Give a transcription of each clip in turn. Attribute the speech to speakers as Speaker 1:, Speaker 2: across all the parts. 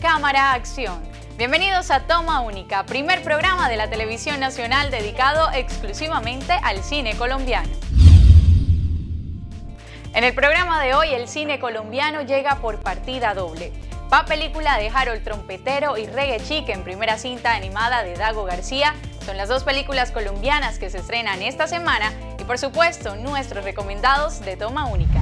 Speaker 1: cámara, acción. Bienvenidos a Toma Única, primer programa de la televisión nacional dedicado exclusivamente al cine colombiano. En el programa de hoy, el cine colombiano llega por partida doble. Pa película de Harold Trompetero y Reggae Chic en primera cinta animada de Dago García son las dos películas colombianas que se estrenan esta semana y por supuesto nuestros recomendados de toma única.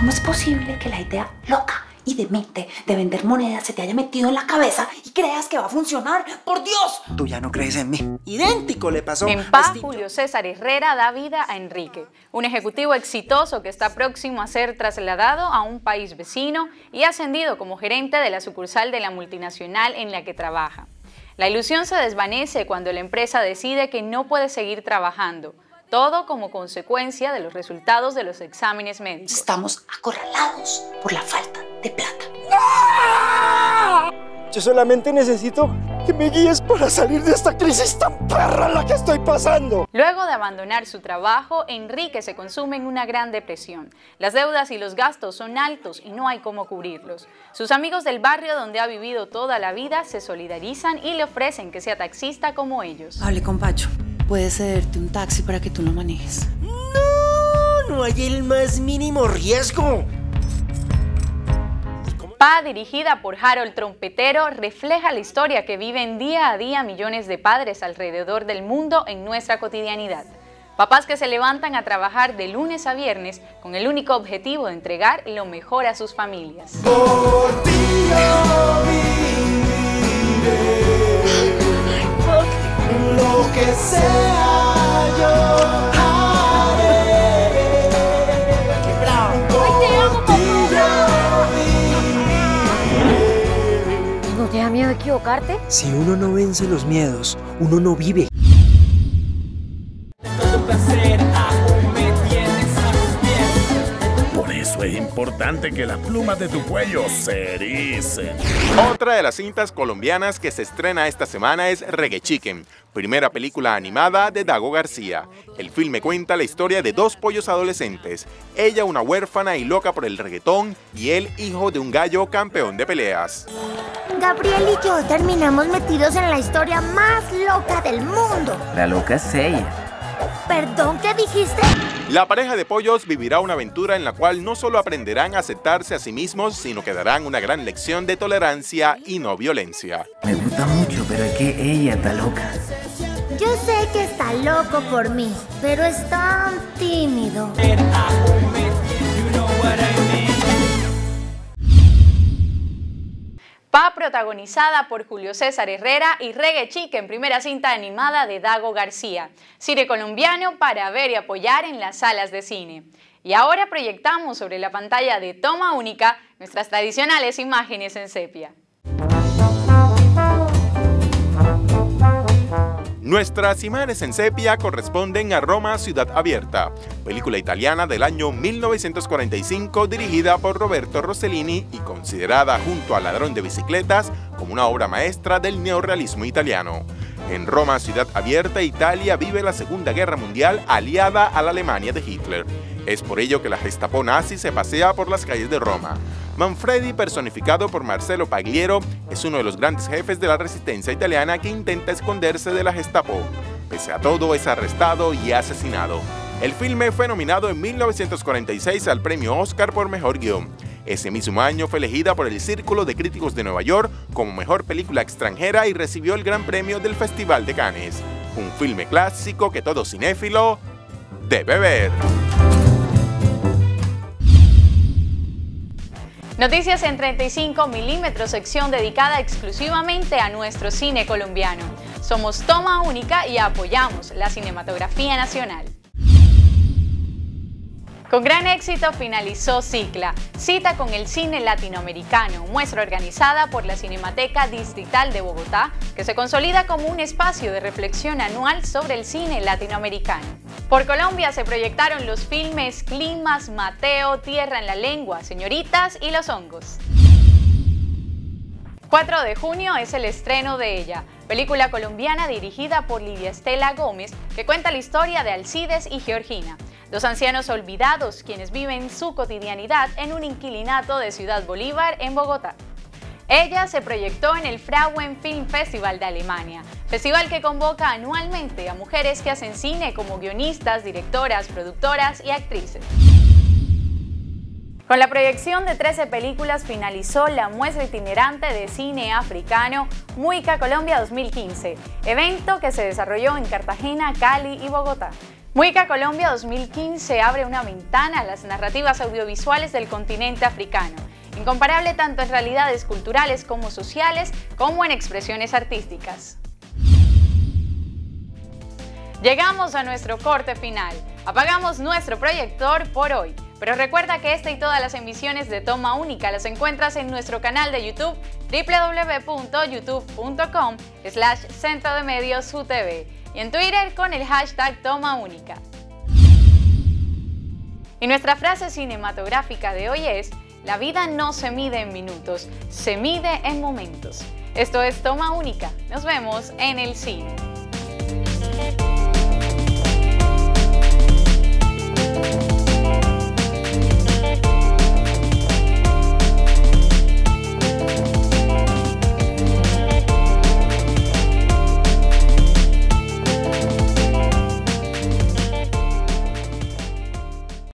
Speaker 2: ¿Cómo es posible que la idea loca y demente de vender monedas se te haya metido en la cabeza y creas que va a funcionar? ¡Por Dios!
Speaker 3: Tú ya no crees en mí. Idéntico le pasó.
Speaker 1: En paz, Julio César Herrera da vida a Enrique, un ejecutivo exitoso que está próximo a ser trasladado a un país vecino y ascendido como gerente de la sucursal de la multinacional en la que trabaja. La ilusión se desvanece cuando la empresa decide que no puede seguir trabajando todo como consecuencia de los resultados de los exámenes médicos.
Speaker 2: Estamos acorralados por la falta de plata.
Speaker 3: Yo solamente necesito que me guíes para salir de esta crisis tan perra en la que estoy pasando.
Speaker 1: Luego de abandonar su trabajo, Enrique se consume en una gran depresión. Las deudas y los gastos son altos y no hay cómo cubrirlos. Sus amigos del barrio donde ha vivido toda la vida se solidarizan y le ofrecen que sea taxista como ellos.
Speaker 2: Hable con Pacho puede cederte un taxi para que tú lo manejes.
Speaker 3: No, no hay el más mínimo riesgo.
Speaker 1: Pa, dirigida por Harold Trompetero, refleja la historia que viven día a día millones de padres alrededor del mundo en nuestra cotidianidad. Papás que se levantan a trabajar de lunes a viernes con el único objetivo de entregar lo mejor a sus familias. Por
Speaker 4: lo que sea
Speaker 5: ¿No te da miedo equivocarte?
Speaker 3: Si uno no vence los miedos, uno no vive.
Speaker 6: Importante que las plumas de tu cuello se ericen.
Speaker 7: Otra de las cintas colombianas que se estrena esta semana es Reggae Chicken, primera película animada de Dago García. El filme cuenta la historia de dos pollos adolescentes, ella una huérfana y loca por el reggaetón y él hijo de un gallo campeón de peleas.
Speaker 5: Gabriel y yo terminamos metidos en la historia más loca del mundo.
Speaker 8: La loca es ella.
Speaker 5: ¿Perdón, qué dijiste?
Speaker 7: La pareja de pollos vivirá una aventura en la cual no solo aprenderán a aceptarse a sí mismos, sino que darán una gran lección de tolerancia y no violencia.
Speaker 8: Me gusta mucho, pero es que ella está loca.
Speaker 5: Yo sé que está loco por mí, pero es tan tímido.
Speaker 1: Pa protagonizada por Julio César Herrera y Reggae Chic en primera cinta animada de Dago García. Cine colombiano para ver y apoyar en las salas de cine. Y ahora proyectamos sobre la pantalla de toma única nuestras tradicionales imágenes en sepia.
Speaker 7: Nuestras imágenes en sepia corresponden a Roma Ciudad Abierta, película italiana del año 1945 dirigida por Roberto Rossellini y considerada junto a Ladrón de Bicicletas como una obra maestra del neorrealismo italiano. En Roma Ciudad Abierta, Italia vive la Segunda Guerra Mundial aliada a la Alemania de Hitler. Es por ello que la Gestapo nazi se pasea por las calles de Roma. Manfredi, personificado por Marcelo Pagliero, es uno de los grandes jefes de la resistencia italiana que intenta esconderse de la Gestapo. Pese a todo, es arrestado y asesinado. El filme fue nominado en 1946 al premio Oscar por Mejor Guión. Ese mismo año fue elegida por el Círculo de Críticos de Nueva York como Mejor Película Extranjera y recibió el Gran Premio del Festival de Cannes. Un filme clásico que todo cinéfilo debe ver.
Speaker 1: Noticias en 35 milímetros, sección dedicada exclusivamente a nuestro cine colombiano. Somos Toma Única y apoyamos la cinematografía nacional. Con gran éxito finalizó Cicla, cita con el cine latinoamericano, muestra organizada por la Cinemateca Distrital de Bogotá, que se consolida como un espacio de reflexión anual sobre el cine latinoamericano. Por Colombia se proyectaron los filmes Climas, Mateo, Tierra en la Lengua, Señoritas y Los Hongos. 4 de junio es el estreno de ella, película colombiana dirigida por Lidia Estela Gómez, que cuenta la historia de Alcides y Georgina, dos ancianos olvidados quienes viven su cotidianidad en un inquilinato de Ciudad Bolívar en Bogotá. Ella se proyectó en el Frauen Film Festival de Alemania, festival que convoca anualmente a mujeres que hacen cine como guionistas, directoras, productoras y actrices. Con la proyección de 13 películas finalizó la muestra itinerante de cine africano Muica Colombia 2015, evento que se desarrolló en Cartagena, Cali y Bogotá. Muica Colombia 2015 abre una ventana a las narrativas audiovisuales del continente africano, incomparable tanto en realidades culturales como sociales, como en expresiones artísticas. Llegamos a nuestro corte final. Apagamos nuestro proyector por hoy. Pero recuerda que esta y todas las emisiones de Toma Única las encuentras en nuestro canal de YouTube www.youtube.com slash Centro de Medios UTV y en Twitter con el hashtag Toma Única. Y nuestra frase cinematográfica de hoy es, la vida no se mide en minutos, se mide en momentos. Esto es Toma Única. Nos vemos en el cine.